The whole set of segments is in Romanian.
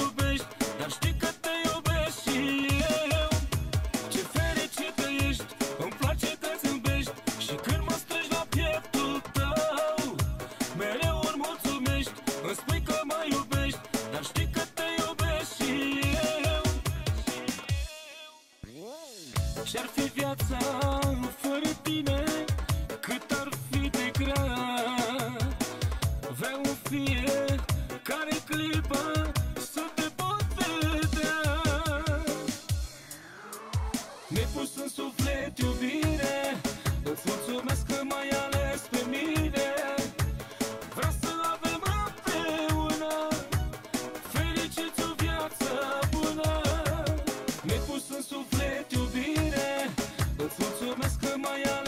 iubești Dar știi că te iubesc și eu. Ce fericită ești Îmi place că zâmbești Și când mă strângi la pieptul tău Mereu îmi mulțumești Îmi spui că mă iubești Dar știi că te iubesc și eu. Și-ar fi viața fără tine? Mi-ai pus în suflet iubire Îți mulțumesc că m-ai ales pe mine. Vreau să avem împreună Fericiți o viață bună. Mi-ai pus în suflet iubire Îți mulțumesc că m-ai ales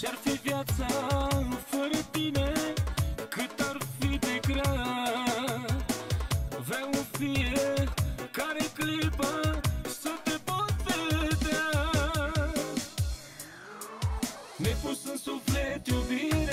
Ce-ar fi viața fără tine? Cât ar fi de grea? Vreau în fiecare clipă Să te pot vedea. Mi-ai pus în suflet iubire